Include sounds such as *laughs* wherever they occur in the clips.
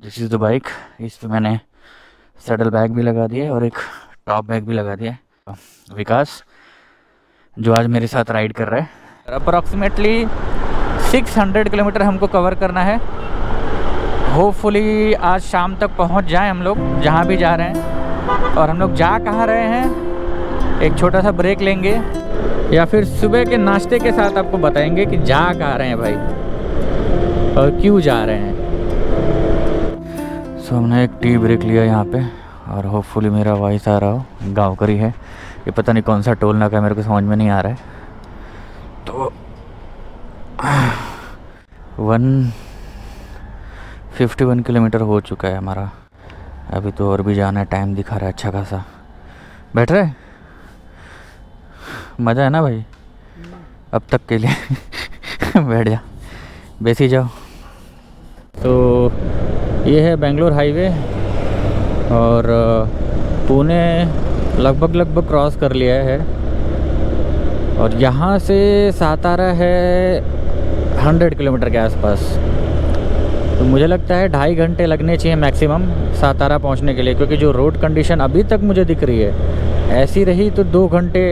This is the bike इस पे मैंने सैडल बैग भी लगा दिया और एक टॉप बैग भी लगा दिया विकास, जो आज मेरे साथ राइड कर रहा है। अप्रॉक्सीमेटली 600 किलोमीटर हमको कवर करना है। होपफुली आज शाम तक पहुँच जाएँ हम लोग, जहाँ भी जा रहे हैं। और हम लोग जा कहाँ रहे हैं, एक छोटा सा ब्रेक लेंगे। या फिर सुबह के नाश्ते के साथ आपको बताएँगे कि जा कहाँ रहे हैं भाई। और क्यों जा रहे हैं। सो so, हमने एक टी ब्रेक लिया यहाँ पे और होपफुली मेरा वॉइस आ रहा हो गाँव करी है। ये पता नहीं कौन सा टोल ना नाका मेरे को समझ में नहीं आ रहा है। तो वन फिफ्टी वन किलोमीटर हो चुका है हमारा। अभी तो और भी जाना है टाइम दिखा रहा है अच्छा खासा। बैठ रहे मज़ा है ना भाई? अब तक के लिए *laughs* बैठ जा। बेसी जाओ। तो ये है बेंगलोर हाईवे और पुणे लगभग लगभग क्रॉस कर लिया है और यहाँ से सातारा है हंड्रेड किलोमीटर के आसपास। तो मुझे लगता है ढाई घंटे लगने चाहिए मैक्सिमम सातारा पहुँचने के लिए, क्योंकि जो रोड कंडीशन अभी तक मुझे दिख रही है, ऐसी रही तो दो घंटे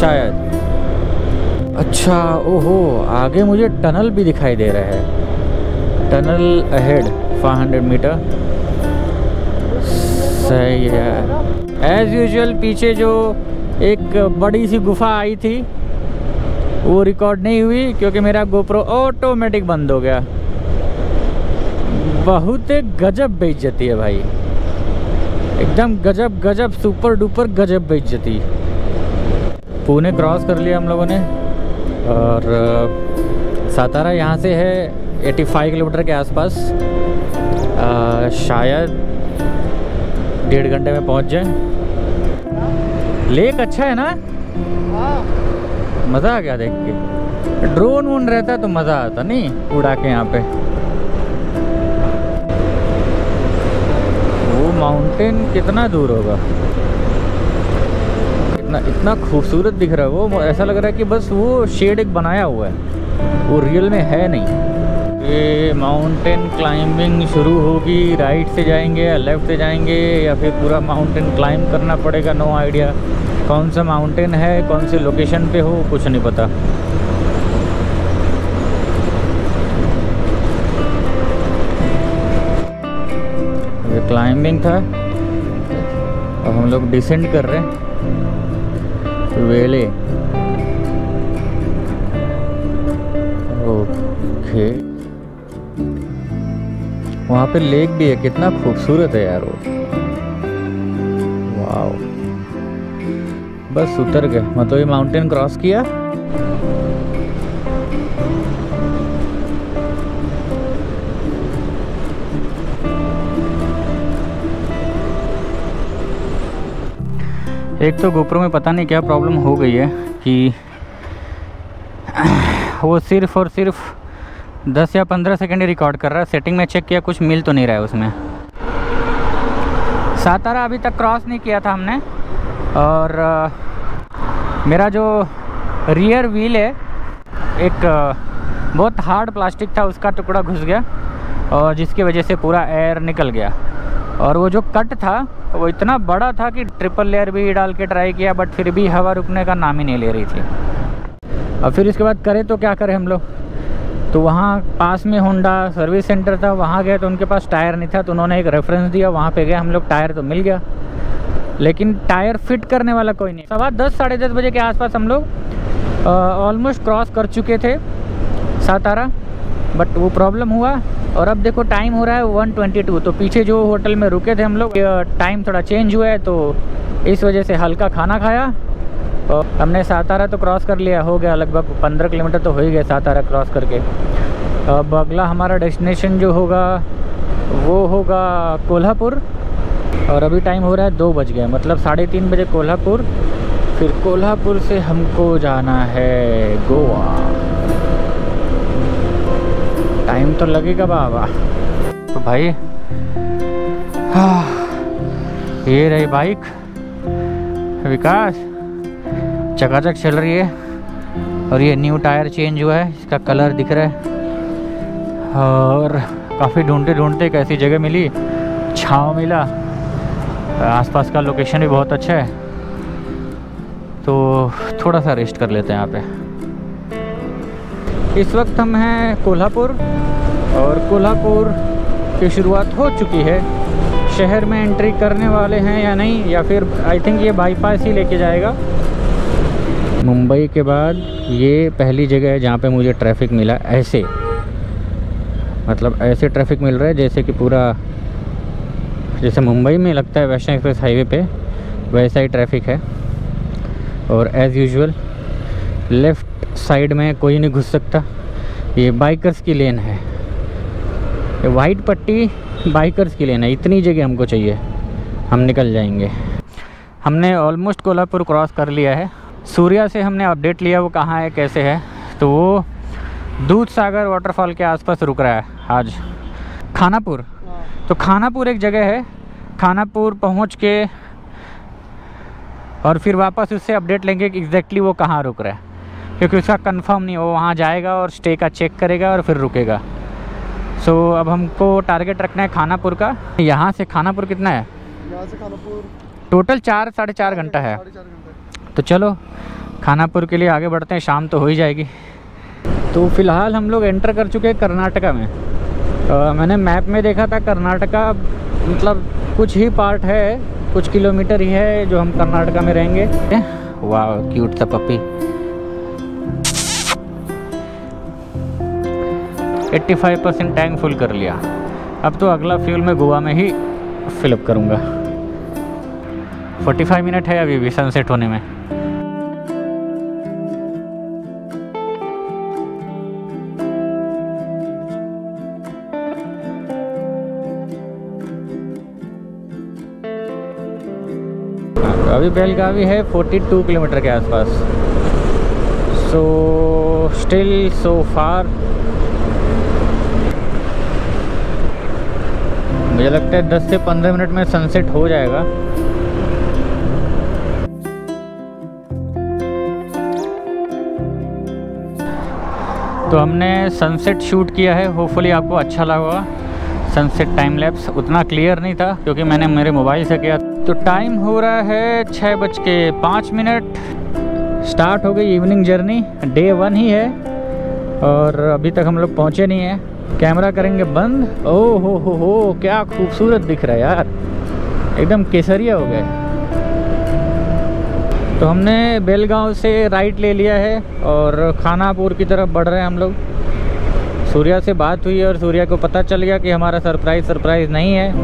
शायद। अच्छा ओहो, आगे मुझे टनल भी दिखाई दे रहा है। टनल अहेड 500 मीटर सही है। एज़ यूजल पीछे जो एक बड़ी सी गुफा आई थी, वो रिकॉर्ड नहीं हुई, क्योंकि मेरा गोप्रो ऑटोमेटिक बंद हो गया। बहुत गजब बेइज्जती है भाई। एकदम गजब गजब सुपर डुपर गजब बेइज्जती। पुणे क्रॉस कर लिया हम लोगों ने। और, सातारा यहाँ से है 85 किलोमीटर के आसपास। शायद डेढ़ घंटे में पहुँच जाए। लेक अच्छा है ना? मज़ा आ गया देख के। ड्रोन वोन रहता तो मज़ा आता नहीं उड़ा के यहाँ पे। वो माउंटेन कितना दूर होगा? इतना इतना खूबसूरत दिख रहा है वो। ऐसा लग रहा है कि बस वो शेड एक बनाया हुआ है। वो रियल में है नहीं। ये माउंटेन क्लाइंबिंग शुरू होगी। राइट से जाएँगे या लेफ़्ट से जाएँगे या फिर पूरा माउंटेन क्लाइंब करना पड़ेगा? नो आइडिया कौन सा माउंटेन है? कौन से लोकेशन पे हो? कुछ नहीं पता। ये क्लाइंबिंग था। अब हम लोग डिसेंड कर रहे हैं। वेले। ओके। वहाँ पे लेक भी है, कितना खूबसूरत है यार वो। वाओ। बस उतर गए। मतलब ये माउंटेन क्रॉस किया। एक तो गोप्रो में पता नहीं क्या प्रॉब्लम हो गई है कि वो सिर्फ़ और सिर्फ़ दस या पंद्रह सेकेंड ही रिकॉर्ड कर रहा है। सेटिंग में चेक किया, कुछ मिल तो नहीं रहा है उसमें। सातारा अभी तक क्रॉस नहीं किया था हमने। और मेरा जो रियर व्हील है, एक बहुत हार्ड प्लास्टिक था, उसका टुकड़ा घुस गया और जिसकी वजह से पूरा एयर निकल गया। और वो जो कट था, वो इतना बड़ा था कि ट्रिपल लेयर भी डाल के ट्राई किया बट फिर भी हवा रुकने का नाम ही नहीं ले रही थी। और फिर इसके बाद करें तो क्या करें हम लोग? तो वहाँ पास में होंडा सर्विस सेंटर था, वहाँ गए तो उनके पास टायर नहीं था तो उन्होंने एक रेफरेंस दिया, वहाँ पे गए, हम लोग टायर तो मिल गया। लेकिन टायर फिट करने वाला कोई नहीं। सवा दस, साढ़े दस बजे के आसपास हम लोग ऑलमोस्ट क्रॉस कर चुके थे सातारा बट वो प्रॉब्लम हुआ और अब देखो टाइम हो रहा है वन ट्वेंटी टू तो पीछे जो होटल में रुके थे हम लोग टाइम थोड़ा चेंज हुआ है तो इस वजह से हल्का खाना खाया। और हमने सातारा तो क्रॉस कर लिया हो गया लगभग पंद्रह किलोमीटर तो हो ही गया सातारा क्रॉस करके। अब अगला हमारा डेस्टिनेशन जो होगा वो होगा कोल्हापुर। और अभी टाइम हो रहा है दो बज गए मतलब साढ़े तीन बजे कोल्हापुर। फिर कोल्हापुर से हमको जाना है गोवा। टाइम तो लगेगा बाबा। तो भाई हाँ, ये रही बाइक विकास। चकाचक चल रही है और ये न्यू टायर चेंज हुआ है, इसका कलर दिख रहा है और काफ़ी ढूंढते ढूंढते एक ऐसी जगह मिली, छाँव मिला। आसपास का लोकेशन भी बहुत अच्छा है। तो थोड़ा सा रेस्ट कर लेते हैं यहाँ पे। इस वक्त हम हैं कोल्हापुर और कोल्हापुर की शुरुआत हो चुकी है। शहर में एंट्री करने वाले हैं या नहीं, या फिर आई थिंक ये बाईपास ही लेके जाएगा। मुंबई के बाद ये पहली जगह है जहाँ पे मुझे ट्रैफ़िक मिला ऐसे। मतलब ऐसे ट्रैफ़िक मिल रहा है जैसे कि पूरा, जैसे मुंबई में लगता है वैष्णो एक्सप्रेस हाईवे पे, वैसा ही ट्रैफ़िक है। और एज़ यूजुअल लेफ़्ट साइड में कोई नहीं घुस सकता। ये बाइकर्स की लेन है। वाइट पट्टी बाइकर्स की लेन है। इतनी जगह हमको चाहिए। हम निकल जाएँगे। हमने ऑलमोस्ट कोल्हापुर क्रॉस कर लिया है। सूर्या से हमने अपडेट लिया वो कहाँ है कैसे है। तो वो दूध सागर वाटरफॉल के आसपास रुक रहा है आज। खानापुर। तो खानापुर एक जगह है। खानापुर पहुँच के और फिर वापस उससे अपडेट लेंगे कि एग्जैक्टली वो कहाँ रुक रहा है। क्योंकि उसका कंफर्म नहीं वो वहाँ जाएगा और स्टे का चेक करेगा और फिर रुकेगा। सो so, अब हमको टारगेट रखना है खानापुर का। यहाँ से खानापुर कितना है? यहाँ से खानापुर टोटल चार साढ़े चार घंटा है। तो चलो खानापुर के लिए आगे बढ़ते हैं शाम तो हो ही जाएगी। तो फ़िलहाल हम लोग एंटर कर चुके हैं कर्नाटका में। आ, मैंने मैप में देखा था कर्नाटका मतलब कुछ ही पार्ट है कुछ किलोमीटर ही है जो हम कर्नाटका में रहेंगे। वाह क्यूट था पपी 85 परसेंट टैंक फुल कर लिया। अब तो अगला फ्यूल मैं गोवा में ही फिलअप करूँगा। 45 मिनट है अभी भी सनसेट होने में। अभी बेलगावी है 42 किलोमीटर के आसपास। सो स्टिल सो फार मुझे लगता है 10 से 15 मिनट में सनसेट हो जाएगा। तो हमने सनसेट शूट किया है। होपफुली आपको अच्छा लगा। सनसेट टाइम लैप्स उतना क्लियर नहीं था, क्योंकि मैंने मेरे मोबाइल से किया। तो टाइम हो रहा है छः बज के पाँच मिनट। स्टार्ट हो गई इवनिंग जर्नी डे वन ही है, और अभी तक हम लोग पहुँचे नहीं हैं। कैमरा करेंगे बंद। ओ हो हो हो, क्या खूबसूरत दिख रहा है यार। एकदम केसरिया हो गया तो हमने बेलगांव से राइट ले लिया है और खानापुर की तरफ़ बढ़ रहे हैं हम लोग। सूर्या से बात हुई और सूर्या को पता चल गया कि हमारा सरप्राइज़ सरप्राइज़ नहीं है। *laughs*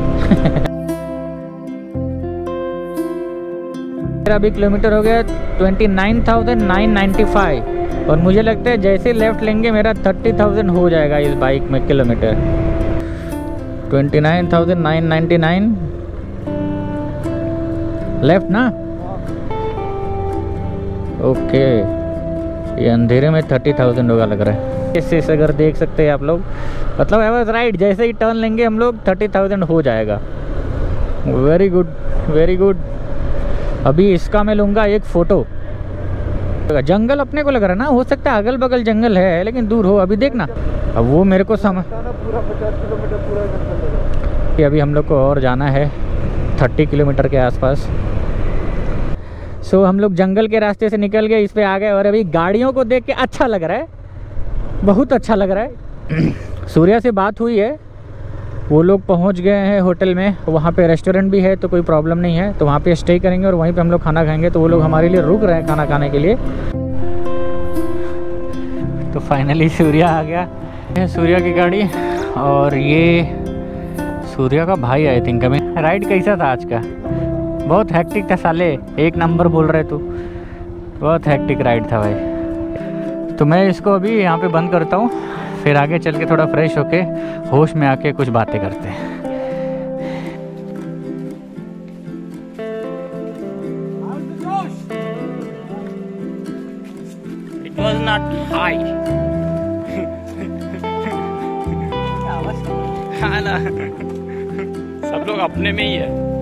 मेरा अभी किलोमीटर हो गया twenty nine thousand nine ninety five और मुझे लगता है जैसे लेफ़्ट लेंगे मेरा थर्टी थाउज़ेंड हो जाएगा इस बाइक में kilometre. Twenty nine thousand nine ninety nine left ना? ओके। ये अंधेरे में थर्टी थाउज़ेंड होगा लग रहा। है इससे अगर देख सकते हैं आप लोग। मतलब आई वॉज़ राइट जैसे ही टर्न लेंगे हम लोग थर्टी थाउज़ेंड हो जाएगा। वेरी गुड वेरी गुड अभी इसका मैं लूँगा एक फ़ोटो जंगल अपने को लग रहा है ना? हो सकता है अगल बगल जंगल है, लेकिन दूर हो। अभी देखना। अब वो मेरे को समझ अभी हम लोग को और जाना है थर्टी किलोमीटर के आसपास। सो हम लोग जंगल के रास्ते से निकल गए इस पर आ गए और अभी गाड़ियों को देख के अच्छा लग रहा है। बहुत अच्छा लग रहा है। *clears throat* सूर्या से बात हुई है। वो लोग पहुँच गए हैं होटल में। वहाँ पे रेस्टोरेंट भी है तो कोई प्रॉब्लम नहीं है। तो वहाँ पे स्टे करेंगे और वहीं पे हम लोग खाना खाएँगे। तो वो लोग हमारे लिए रुक रहे हैं खाना खाने के लिए। तो फाइनली सूर्या आ गया। सूर्या की गाड़ी और ये सूर्या का भाई आई थिंक अभी राइड कैसा था आज का? बहुत हैक्टिक था साले। एक नंबर बोल रहे तू। बहुत हैक्टिक राइड था भाई। तो मैं इसको अभी यहाँ पे बंद करता हूँ। फिर आगे चल के थोड़ा फ्रेश होके होश में आके कुछ बातें करते हैं। It was not high. *laughs* हाँ सब लोग अपने में ही है।